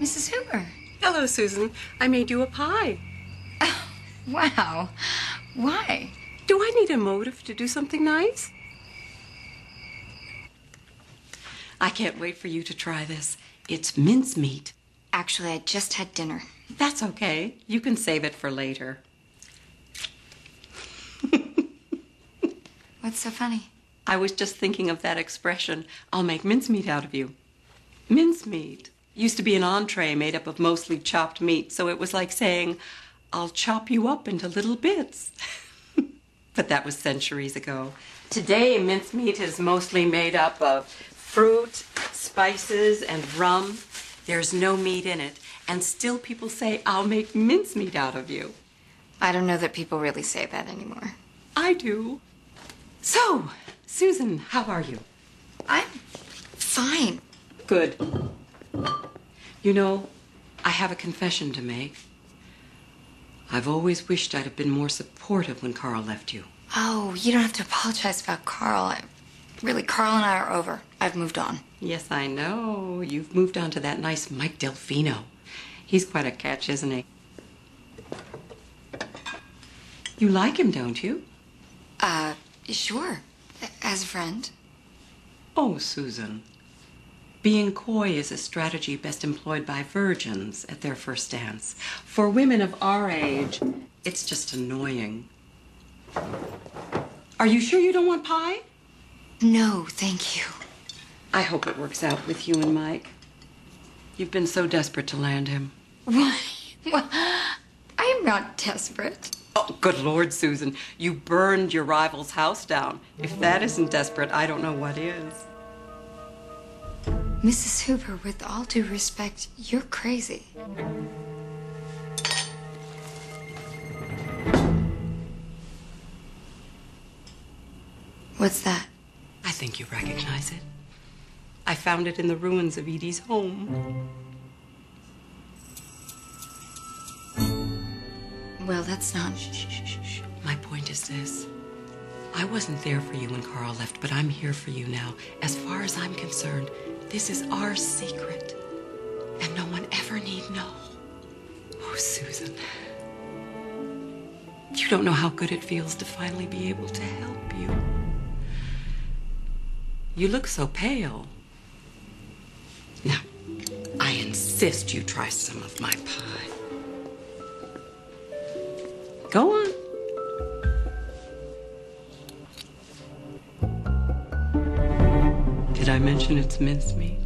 Mrs. Huber. Hello, Susan. I made you a pie. Oh, Wow. Why? Do I need a motive to do something nice? I can't wait for you to try this. It's mincemeat. Actually, I just had dinner. That's okay. You can save it for later. What's so funny? I was just thinking of that expression I'll make mincemeat out of you. Mincemeat used to be an entree made up of mostly chopped meat, so it was like saying, I'll chop you up into little bits. but that was centuries ago. Today, mincemeat is mostly made up of fruit, spices, and rum. There's no meat in it, and still people say, I'll make mincemeat out of you. I don't know that people really say that anymore. I do. So, Susan, how are you? I'm fine. Good. You know, I have a confession to make. I've always wished I'd have been more supportive when Carl left you. Oh, you don't have to apologize about Carl. I, really, Carl and I are over. I've moved on. Yes, I know. You've moved on to that nice Mike Delfino. He's quite a catch, isn't he? You like him, don't you? Uh, sure. As a friend. Oh, Susan. Being coy is a strategy best employed by virgins at their first dance. For women of our age, it's just annoying. Are you sure you don't want pie? No, thank you. I hope it works out with you and Mike. You've been so desperate to land him. Why? Well, I am not desperate. Oh, good Lord, Susan. You burned your rival's house down. If that isn't desperate, I don't know what is. Mrs. Huber, with all due respect, you're crazy. What's that? I think you recognize it. I found it in the ruins of Edie's home. Well, that's not. Shh, shh, shh. My point is this. I wasn't there for you when Carl left, but I'm here for you now. As far as I'm concerned, this is our secret. And no one ever need know. Oh, Susan. You don't know how good it feels to finally be able to help you. You look so pale. Now, I insist you try some of my pie. Go on. Did I mention it's mincemeat?